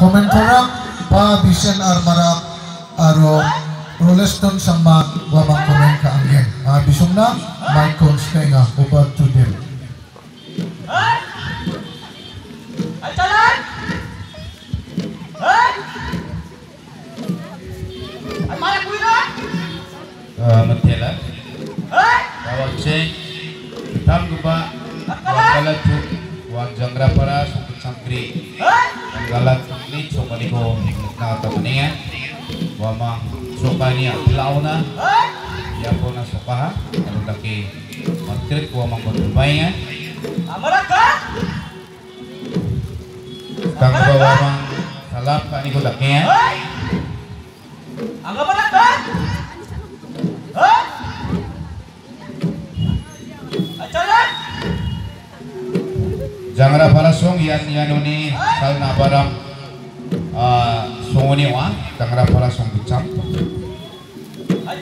komentorak pa bisen armarak aro roleston sama wamang komen ka angin. Ah, bisong na, my constenga over to them. Ay, jalan! Ay! Ay, uh, Wanggalat cuk Wang jangra para Sukut sangkri Ay! Wanggalat ni Sukanigo Na tapaningan Wamang Sukani Tilaw na Ay! Iya po na sukaha Ano laki Magkrit Wamang Magdubayan Amara ka? Kang guba wamang Salam ka ni ko laki! Ang amara ka? Ay! Ay, jalan! Jangra para song Yan yan ni Sal na barang uh, Sunguni wa Jangra para song Bicam! Ay!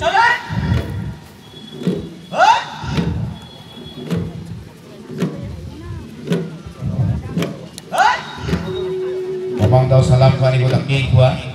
Wamang daw salam ka ni ko laki Kuha Ay!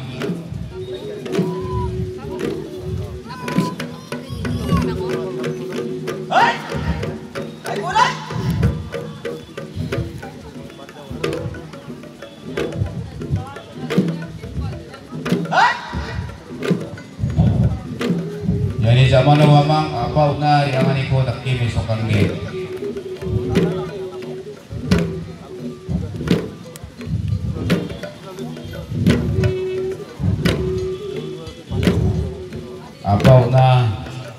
Apaw na riyangan ko nakimi so kangge. Apaw na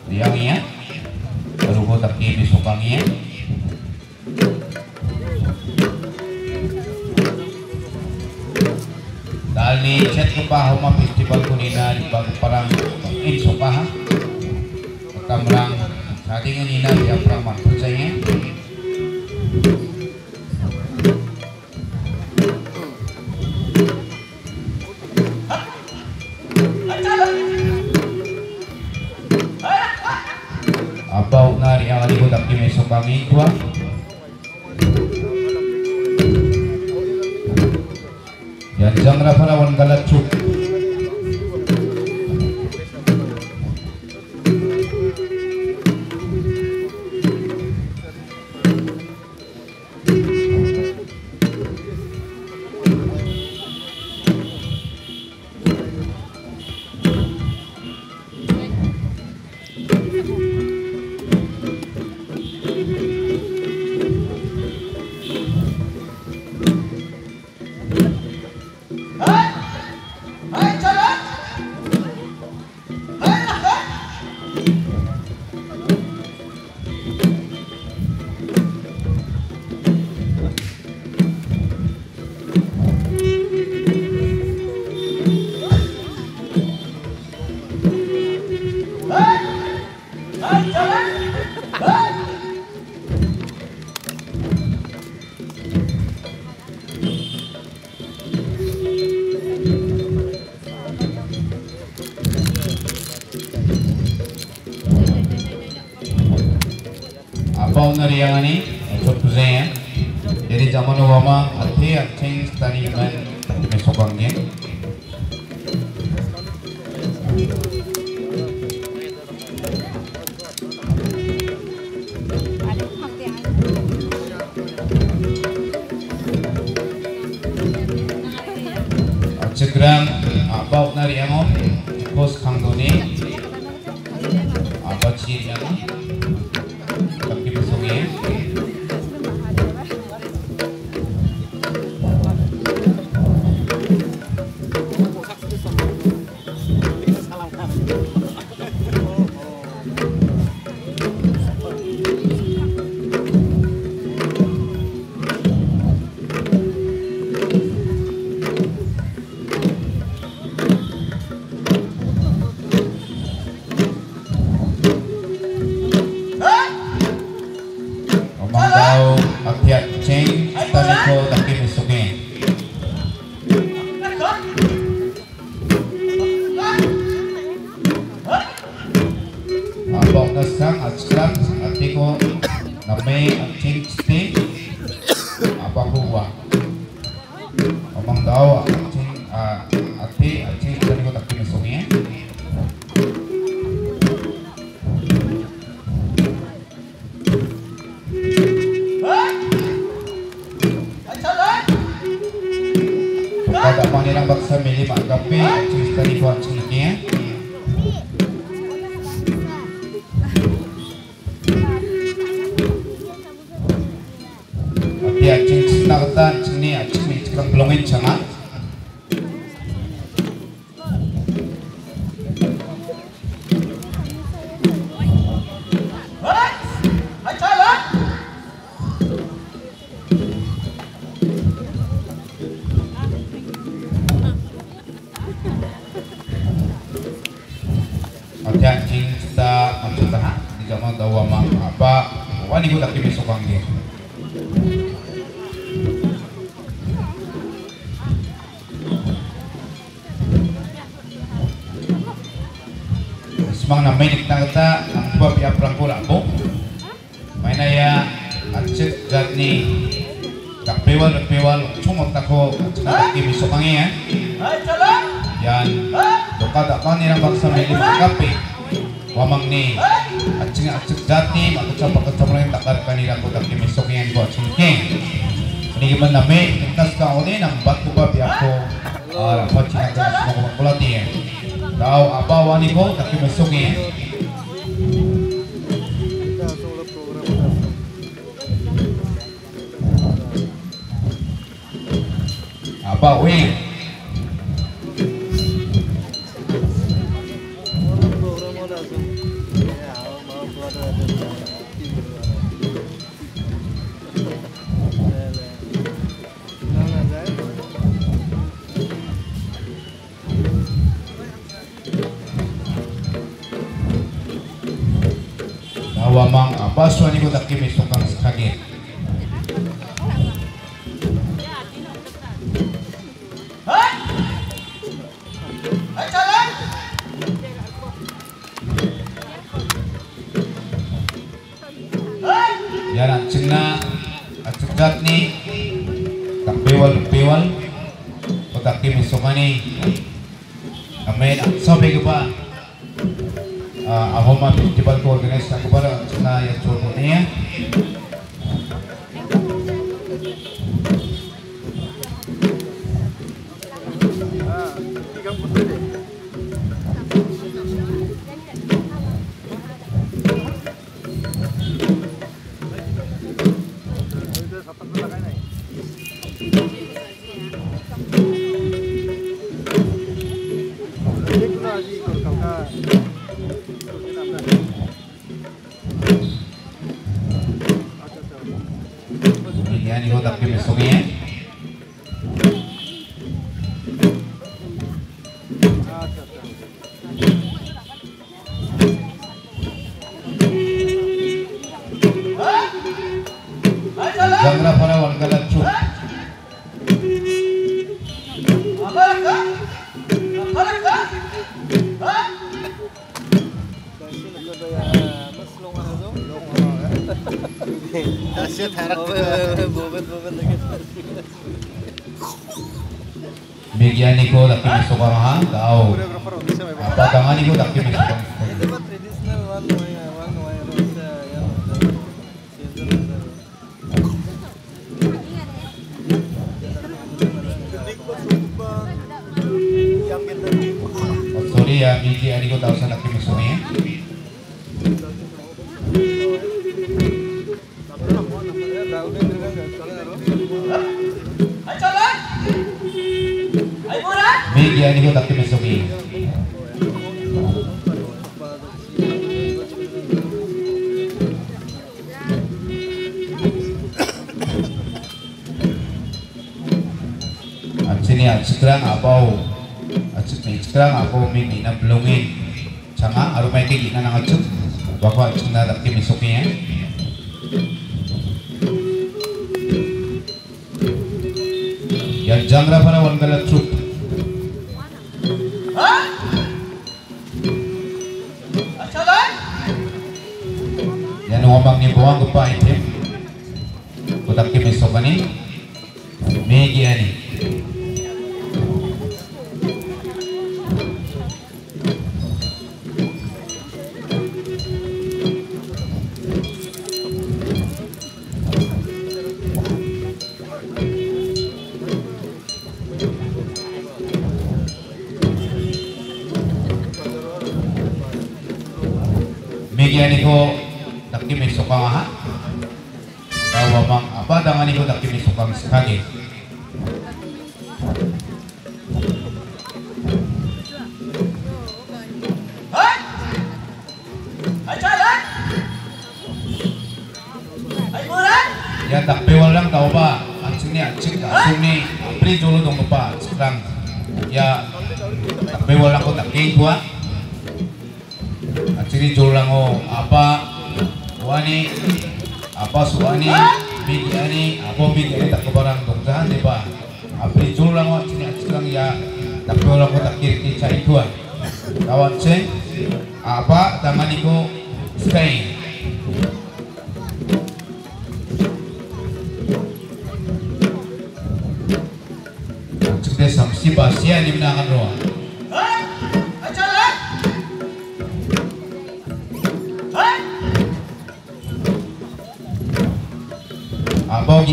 riyang iya. Baru ko nakimi so kangge. Dahil ni chat ko pa huma ko nina di bang parang inso pa ha. Kamrang sa ating nina di ang parang percaya. Ay! Paunariani, Chopuzan. It is Amanovama, Athea, Change, tadi Man. Mom, host Kang Doni, Abachi Yana. At sing sing nakata sing ni at sing ni sing belongin sanga ati Semang na may nagtangata ang buwa piaprang ko labo. May na ya at sit gat ni kapewal kapewal chumot ako at saka kimiso kang iya. Yan. Dokada ka nilang baksa may lima kape. Wamang ni at sing at makutsa pakutsa mo lang takar kanila ko tak kimiso kang yan ko at singking. Ini gimana me, kita sekarang ini nang batu babi aku, ah, rapat cina kita semua kumpulan Tahu apa wani ko, tapi ni. Apa wing? Yan at sing na at sing gat ni tak bewal bewal o tak kimisok ni. Amen. Sabi ko ba? uh, Ahoma Festival ko organize ako para sa yung suto niya. Yan yung tak kimisok niya. Jangra Bigyan ni ko tak kimisok ka ha. Tao. Koreographer bisa may At sini at sekarang apaw at sini sekarang ako may ginabulungin Sanga, aro may kay gina ng atsuk Baka at sina tak kimisok niya Yan jangra para wan murah! Ya tak pewal lang tau ba? Ancing ni ancing asung ni. Apri dulu dong pa sekarang. Ya tak pewal lang ko tak king kuha. Ancing ni dulu lang ko apa? Wani apa suani bigani apa bigani tak kebarang dongjahan di ba? Apri dulu lang ko ancing ni ancing lang ya tak lang ko tak kiri cai kuha. Kawan ceng apa tangan stay. Sudah samsi basia ni menangan roa.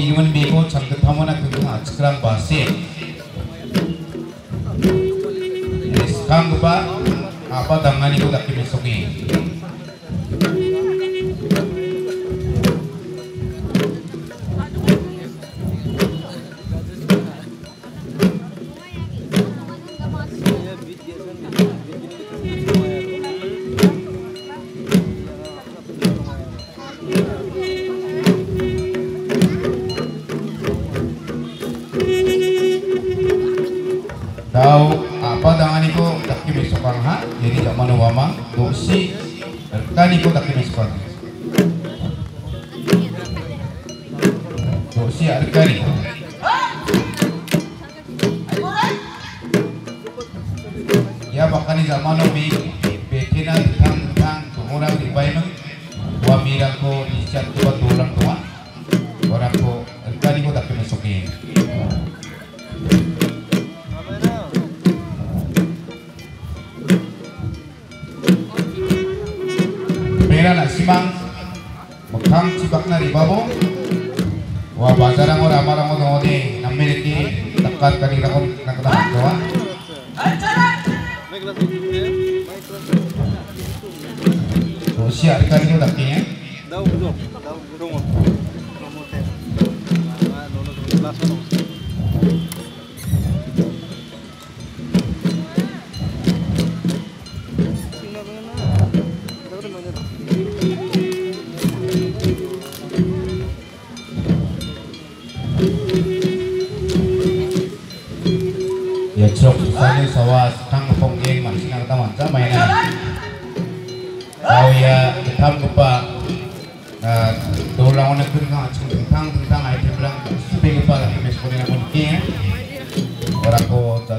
Abau gi iman bego cangket hamana kengkang sekarang basi. Jadi sekarang apa? Apa tangan itu tak kimisungi. 誰。Ya. Siya arkani ko dakinya. Ah, kelas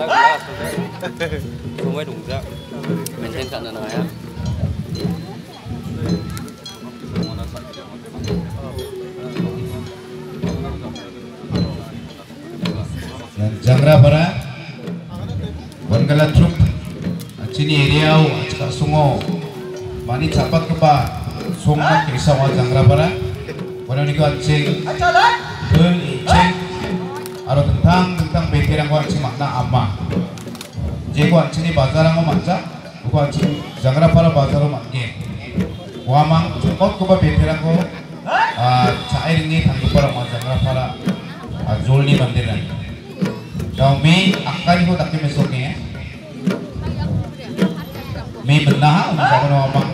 Không phải đúng ra Mình cận jangra para Bangala area sungo mani capat jangra para kono ni ko acing Hai jalan! bel icing aro tentang tentang betirang ko acing makna amma je ko acing ni bazar ngo manca acing jangra para bazar makge wamang cepot ko ba betirang ko ah cair ni tangku para ma jangra para julni mandiran Daw may akan ko tak mesok ni May benar ang sa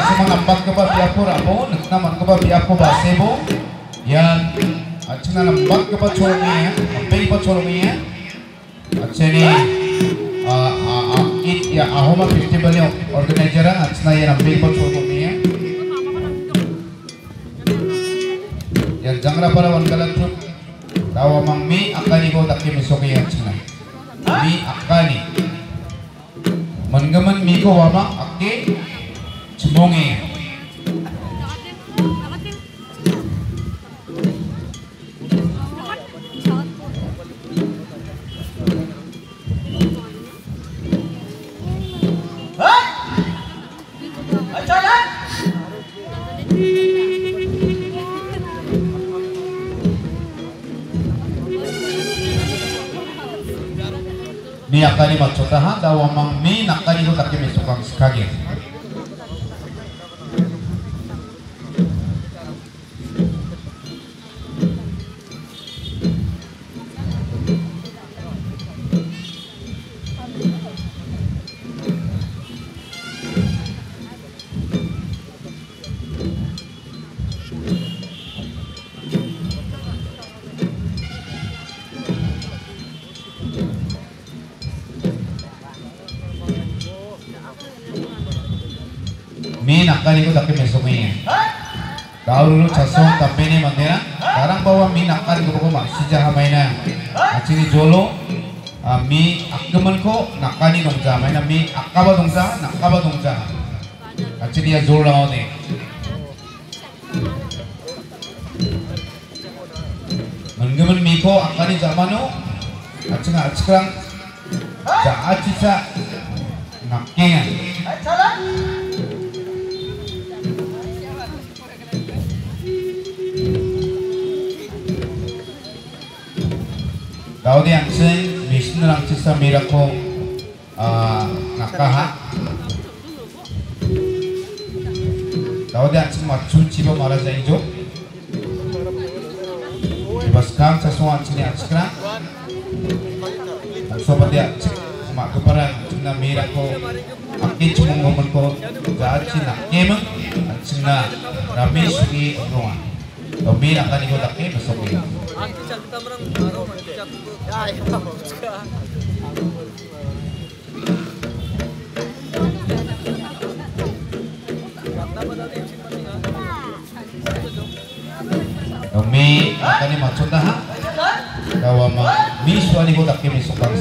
sa mga bag ka ba biyapo rabo, naman ka ba biyapo ba sebo? Yan. At sina ng bag ka ba cholomiya, ang bay ba cholomiya? At sini ah ah ah it ya ahoma festival yung organizer at sina yan ang bay ba cholomiya? Yan jangra para wan kalan truk. Tawa mang mi akani ko takki misoki yan sina. Mi akani. Manggaman mi ko wama akki Akani matsota ha dawa mang mi nakani ko takki misokang skage. Mi nakani ko takki misokang Daulu chasong tampene mandera darang bawa mi nakkan ko ko ma sija hamaina. Achini jolo. Ah, mi akkeman ko nakani dongja maina mi akkaba dongja nakaba dongja achini ya jol laone menggemen mi ko akkani zamano achinga achikrang ja achicha nakkenga mirako ah, nakaha Daudi angsen machu chiba maraja ijo Ibaskam sasung angsen angskra Sobat dia? Sama keparan cina mirako Aki cumung ngomong ko Jaci na kemeng Angsen na ramesh ki ruang Domi akan ikut Domi akan ni maksud dah Kawa mi suani ko takki mi sukang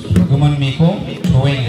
suguman mi ko joeng